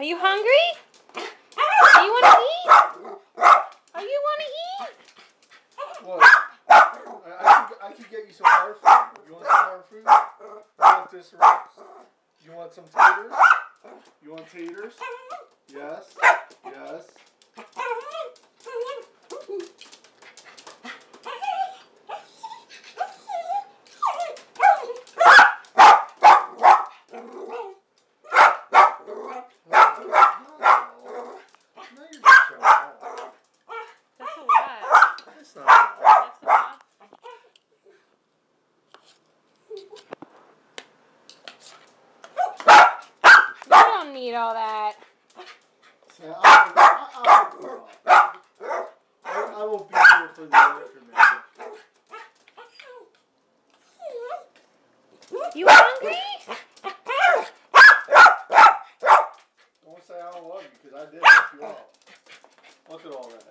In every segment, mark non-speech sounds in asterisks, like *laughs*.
Are you hungry? Do you want to eat? Are you want to eat? I, I, could, I could get you some hard food. You want some hard food? You want this rice? You want some taters? You want taters? Yes. Yes. That's a lot. That's not bad. That's a lot. You don't need all that. See, I, won't be here for the information. You hungry? Don't say I don't love you because I did help you out. Look at all that.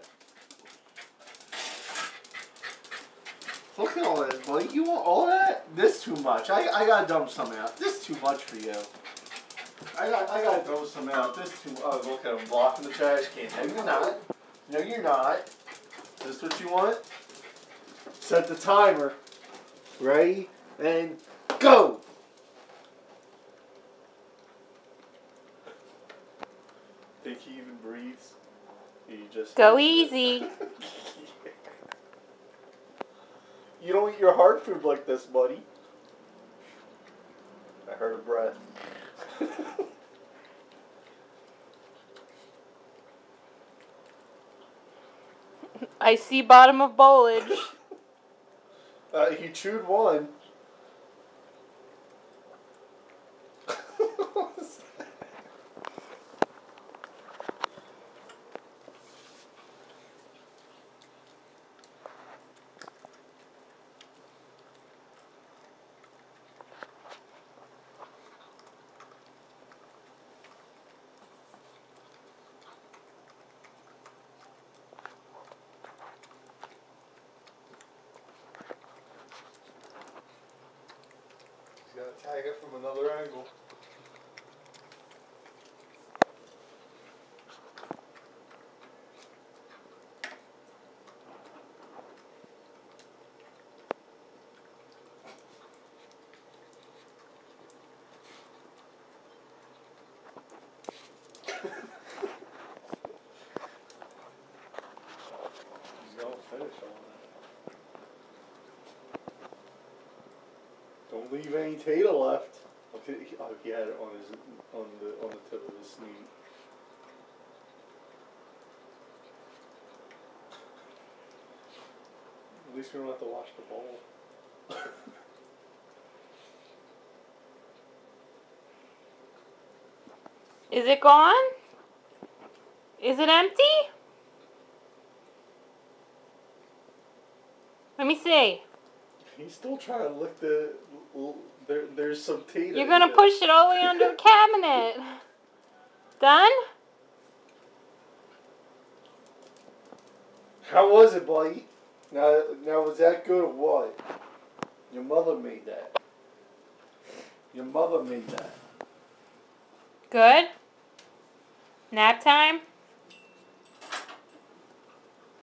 Look at all this, buddy. You want all that? This too much. I, I gotta dump some out. This too much for you. I got I gotta dump some out. This too. Oh, look at him blocking the trash can. No, you're not. No, you're not. Is this what you want? Set the timer. Ready and go. Think he even breathes? He just Go easy. *laughs* You don't eat your hard food like this, buddy. I heard a breath. *laughs* I see bottom of bowlage. uh, he chewed one. It from another angle. He's gonna finish all that. Don't leave any tater left. Okay, oh, he had it on his on the on the tip of his sneak. At least we don't have to wash the bowl. *laughs* Is it gone? Is it empty? Let me see. He's still trying to lick the. There, there's some tater. You're gonna push it all the way under the *laughs* cabinet. Done? How was it, buddy? Now, now was that good or what? Your mother made that. Your mother made that. Good? Nap time?